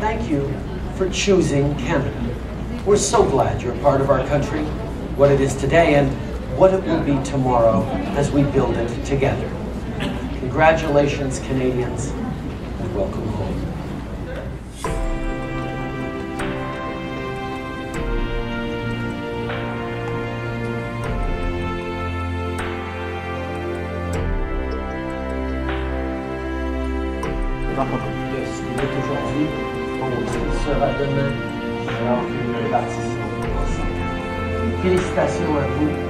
thank you for choosing Canada. We're so glad you're part of our country, what it is today, and what it will be tomorrow as we build it together. Congratulations, Canadians, and welcome home. Sera demain, alors que nous. Félicitations à vous,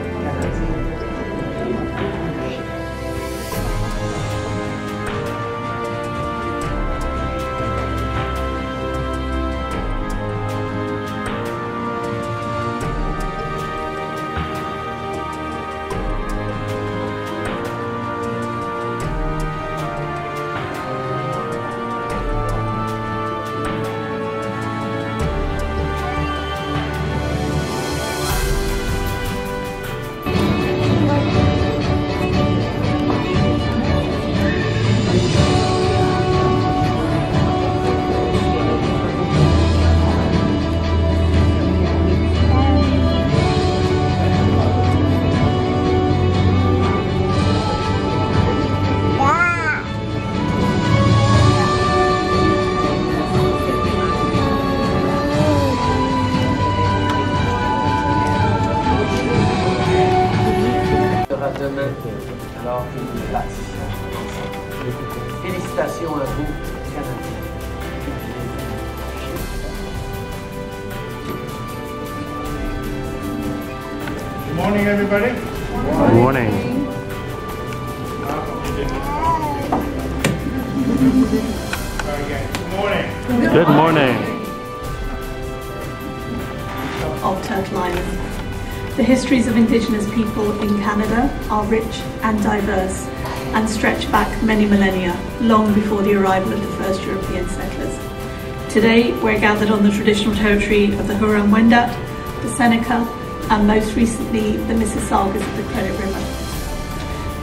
demain, alors que nous bâtissons ensemble. Félicitations à vous, Canadiens. Good morning, everybody. Good morning. Very good. Good morning. Good morning. of Turtle Island. The histories of Indigenous people in Canada are rich and diverse and stretch back many millennia, long before the arrival of the first European settlers. Today, we're gathered on the traditional territory of the Huron-Wendat, the Seneca, and most recently, the Mississaugas of the Credit River.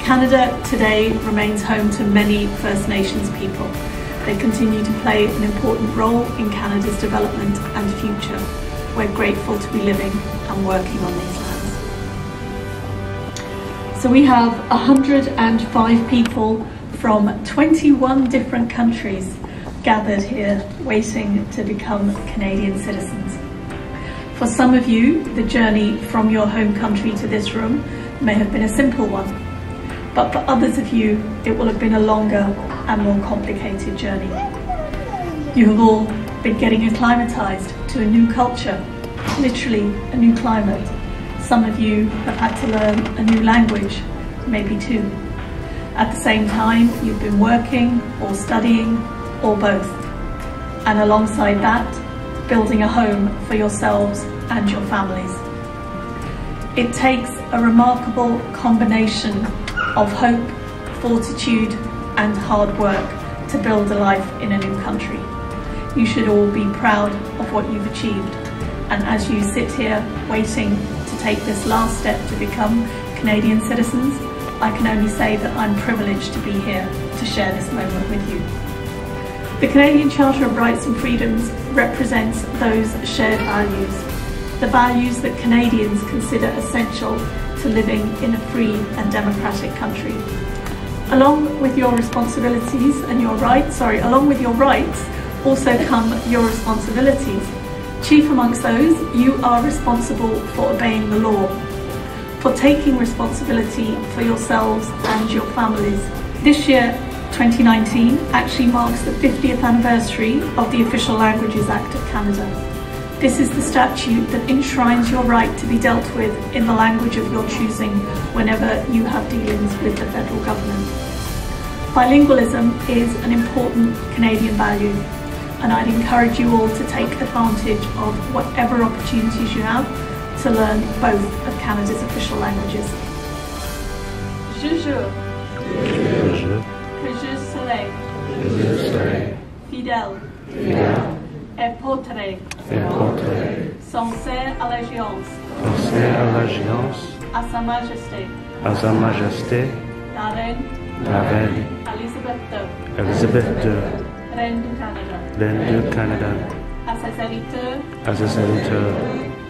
Canada today remains home to many First Nations people. They continue to play an important role in Canada's development and future. We're grateful to be living and working on these lands. So we have 105 people from 21 different countries gathered here waiting to become Canadian citizens. For some of you, the journey from your home country to this room may have been a simple one, but for others of you, it will have been a longer and more complicated journey. You have all been getting acclimatized to a new culture, literally a new climate. Some of you have had to learn a new language, maybe two. At the same time, you've been working or studying or both. And alongside that, building a home for yourselves and your families. It takes a remarkable combination of hope, fortitude, and hard work to build a life in a new country. You should all be proud of what you've achieved. And as you sit here waiting to take this last step to become Canadian citizens, I can only say that I'm privileged to be here to share this moment with you. The Canadian Charter of Rights and Freedoms represents those shared values, the values that Canadians consider essential to living in a free and democratic country. Along with your responsibilities and your rights, sorry, along with your rights also come your responsibilities. Chief amongst those, you are responsible for obeying the law, for taking responsibility for yourselves and your families. This year, 2019, actually marks the 50th anniversary of the Official Languages Act of Canada. This is the statute that enshrines your right to be dealt with in the language of your choosing whenever you have dealings with the federal government. Bilingualism is an important Canadian value and I'd encourage you all to take advantage of whatever opportunities you have to learn both of Canada's official languages. Je jure. Je, que je serai. Je serai fidèle. Fidèle. Et porterai. Et porterai. Sincère allégeance. Sincère allégeance. À Sa Majesté. À Sa Majesté. La Reine. La Reine. Elizabeth II Elizabeth II reine du Canada, reine du Canada, à ses hériteurs à ses serviteurs.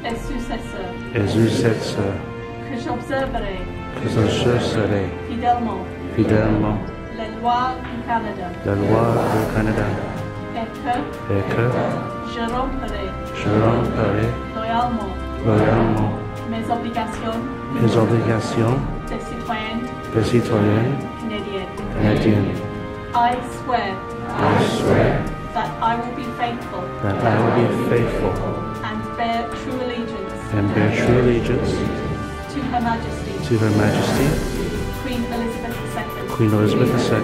Et successeurs, et successeurs, que j'observerai que je serai fidèlement. fidèlement. Les lois du Canada. La loi du Canada. Et que et que je romprai je remplirai loyalement loyalement mes obligations les obligations de citoyen des citoyens canadien. canadiens. I swear swear that I will be faithful that I will be faithful and bear true allegiance and bear true allegiance to Her Majesty to Her Majesty, Queen Elizabeth II, Queen Elizabeth II,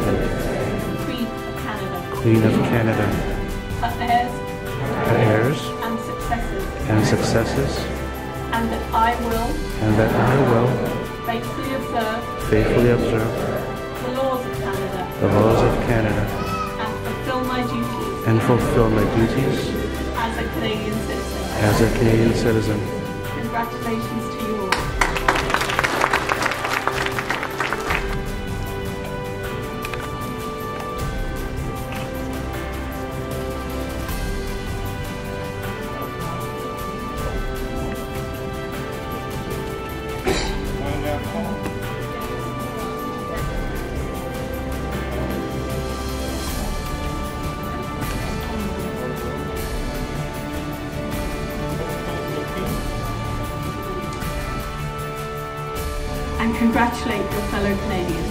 Queen of Canada, Queen of Canada, her heirs her heirs and successors, and successors, and that I will and that I will faithfully observe faithfully observe the laws of Canada the laws of Canada my duties and fulfill my duties as a Canadian citizen. as a Canadian citizen. Congratulations congratulate your fellow Canadians.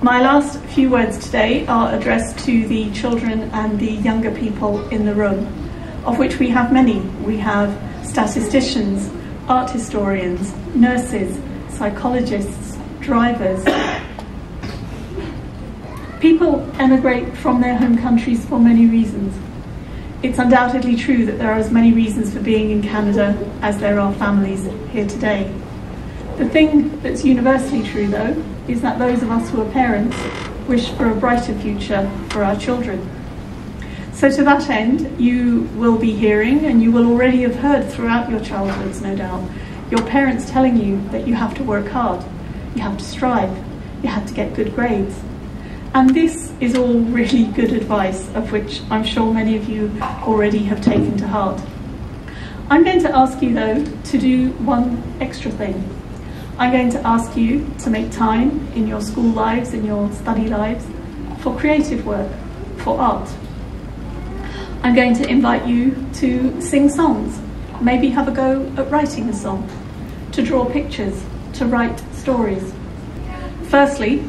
My last few words today are addressed to the children and the younger people in the room, of which we have many. We have statisticians, art historians, nurses, psychologists, drivers. People emigrate from their home countries for many reasons. It's undoubtedly true that there are as many reasons for being in Canada as there are families here today. The thing that's universally true, though, is that those of us who are parents wish for a brighter future for our children. So, to that end, you will be hearing, and you will already have heard throughout your childhoods, no doubt, your parents telling you that you have to work hard, you have to strive, you have to get good grades. And this is all really good advice, of which I'm sure many of you already have taken to heart. I'm going to ask you, though, to do one extra thing. I'm going to ask you to make time in your school lives, in your study lives, for creative work, for art. I'm going to invite you to sing songs, maybe have a go at writing a song, to draw pictures, to write stories. Firstly,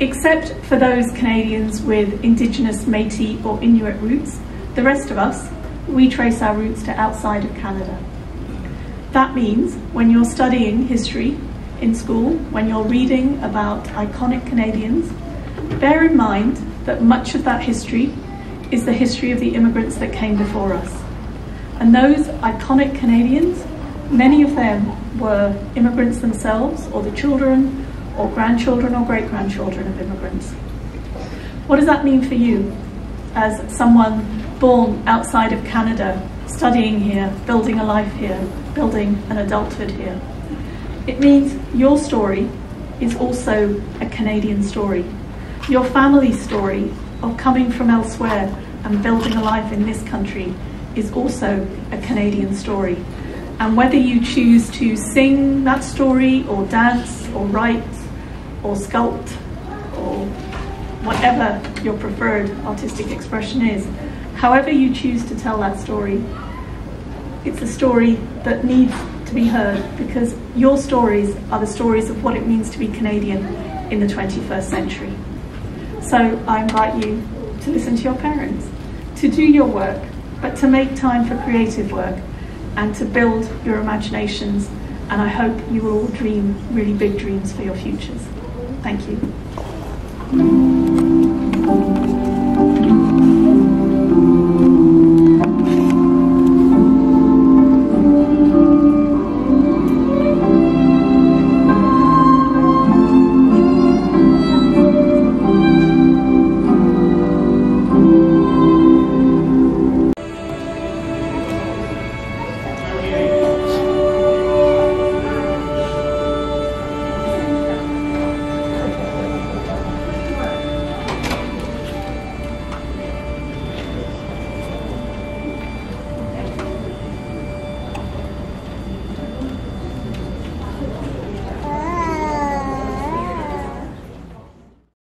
except for those Canadians with Indigenous, Métis, or Inuit roots, the rest of us, we trace our roots to outside of Canada. That means when you're studying history in school, when you're reading about iconic Canadians, bear in mind that much of that history is the history of the immigrants that came before us. And those iconic Canadians, many of them were immigrants themselves, or the children, or grandchildren, or great grandchildren of immigrants. What does that mean for you as someone born outside of Canada, studying here, building a life here, building an adulthood here? It means your story is also a Canadian story. Your family's story of coming from elsewhere and building a life in this country is also a Canadian story. And whether you choose to sing that story or dance or write or sculpt or whatever your preferred artistic expression is, however you choose to tell that story, it's a story that needs to be heard because your stories are the stories of what it means to be Canadian in the 21st century. So I invite you to listen to your parents, to do your work, but to make time for creative work and to build your imaginations. And I hope you will all dream really big dreams for your futures. Thank you.